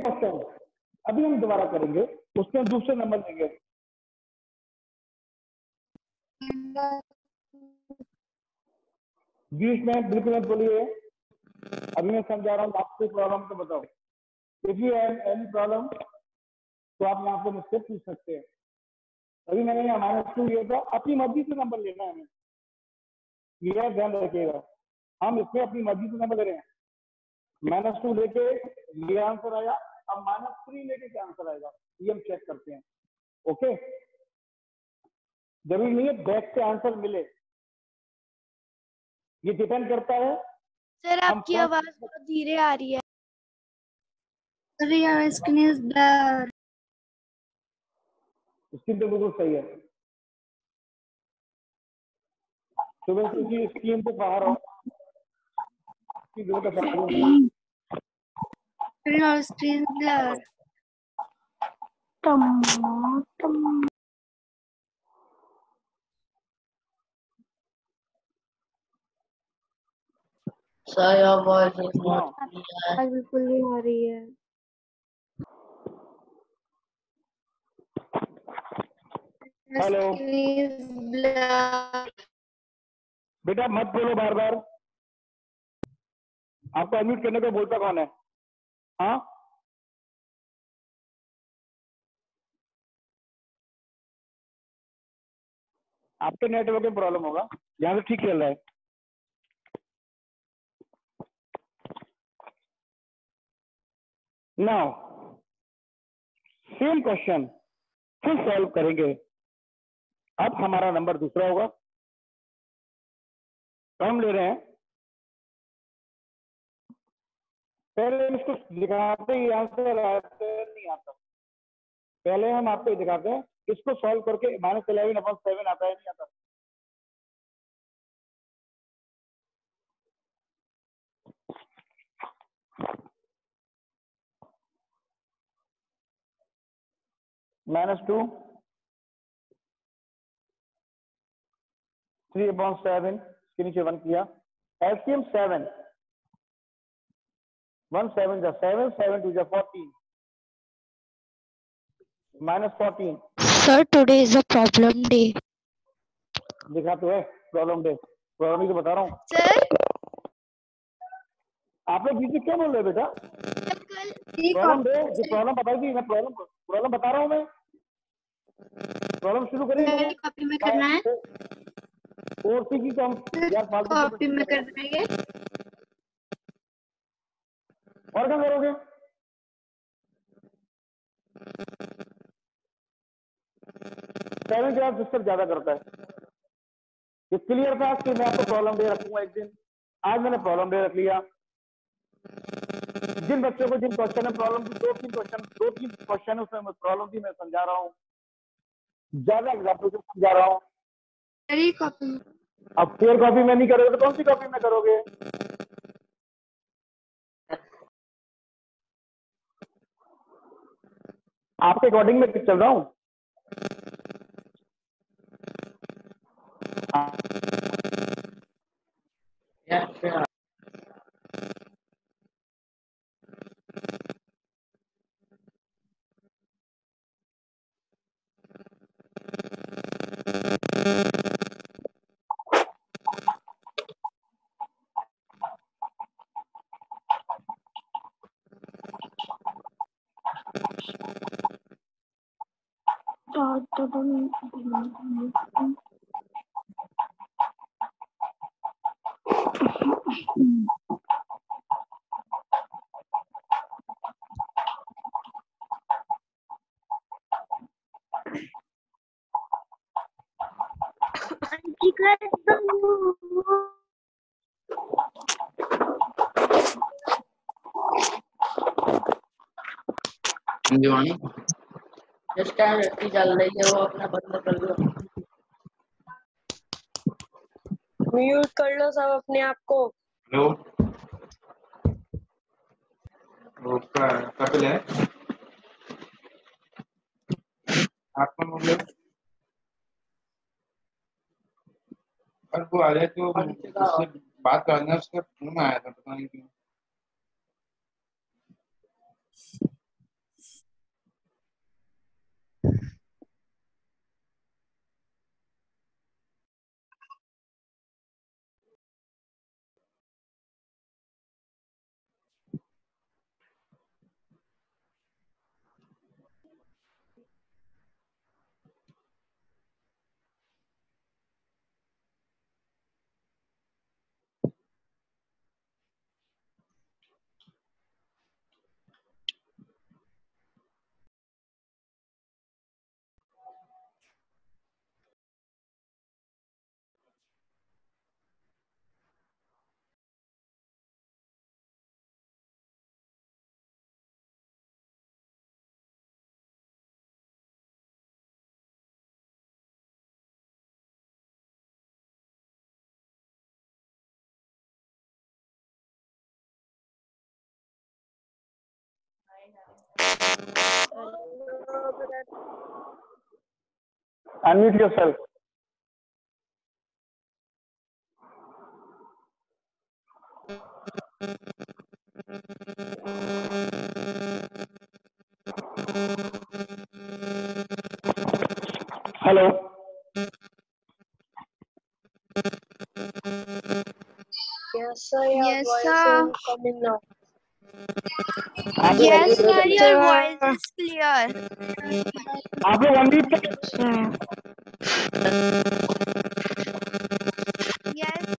Question अभी हम दोबारा करेंगे, उसमें दूसरे नंबर देंगे। बीच में बिल्कुल मत बोलिए। अभी मैं समझा रहा हूँ आपको प्रॉब्लम तो बताओ। If you have any problem तो आप यहाँ पे मुझसे पूछ सकते हैं। अभी मैंने यहाँ माइनस टू लिया था, अपनी मर्ज़ी से नंबर लेना है हमें। ये ध्यान रखिएगा। हम इसमें अपनी मर्ज़ी से नंबर ले रहे हैं। माइनस टू लेके ये आंसर आया। अब माइनस थ्री लेके क्या आंसर आएगा? ये हम चेक करते हैं। ओके ज़रूरी नहीं है बैक से आंसर मिले। ये डिपेंड करता है। सर आपकी आवाज़ बहुत धीरे आ रही है. स्क्रीन तो बिल्कुल सही है। सुबह से की स्क्रीन से बाहर हो is blur. Tomato. Sir, your voice is not हाँ clear. बिल्कुल नहीं आ रही है blur. बेटा मत बोलो बार बार आपको एडमिट करने को बोलता कौन है? हाँ? आपके नेटवर्क में प्रॉब्लम होगा। यहाँ से ठीक चल रहा है। नाउ सेम क्वेश्चन फिर सॉल्व करेंगे। अब हमारा नंबर दूसरा होगा। हम ले रहे हैं। पहले हम इसको दिखाते ही आंसर आंसर नहीं आता पहले हम आपको दिखाते हैं, इसको सॉल्व करके माइनस इलेवन अपॉन सेवन आता है, नहीं आता। Minus two three upon seven इसके नीचे वन किया। LCM seven One seven is seven, seven two is fourteen. Minus fourteen. Sir, today is a problem day. दिखा तो है प्रॉब्लम डे प्रॉब्लम ही तो बता रहा हूँ। सर आप लोग बीच में क्या बोल रहे हो बेटा? प्रॉब्लम डे जो प्रॉब्लम थी ना प्रॉब्लम प्रॉब्लम बता रहा हूँ मैं। प्रॉब्लम शुरू करेंगे कॉपी में करना है। और सी की कम यार फालतू कॉपी में कर देंगे। और क्या करोगे? सेवन क्लास सिस्टर ज़्यादा करता है। ये क्लियर था कि मैं आपको प्रॉब्लम दे रखूँगा एक दिन। आज मैंने प्रॉब्लम दे रख लिया। जिन बच्चों को जिन क्वेश्चन में प्रॉब्लम थी दो तीन क्वेश्चन दो तीन क्वेश्चन उसमें प्रॉब्लम थी मैं समझा रहा हूँ। ज़्यादा एग्ज़ाम्पल से समझा रहा हूँ। अब फेयर कॉपी में नहीं करोगे तो कौन सी कॉपी में करोगे? आपके अकॉर्डिंग में चल रहा हूँ। 뚜둥 안녕하세요. जिस टाइम व्यक्ति चल रही है वो अपना बंद कर लो म्यूट कर लो सब अपने आप को। हेलो कपिल है। आप कौन बोल रहे हो? और वो आ जाए तो उससे बात करना उसका फ़ोन आया था पता नहीं क्यों। Unmute yourself. Hello. Yes, sir. Your Yes, voice sir. is coming now. Yes, sir, your voice is clear. आपको वन वीक Yes,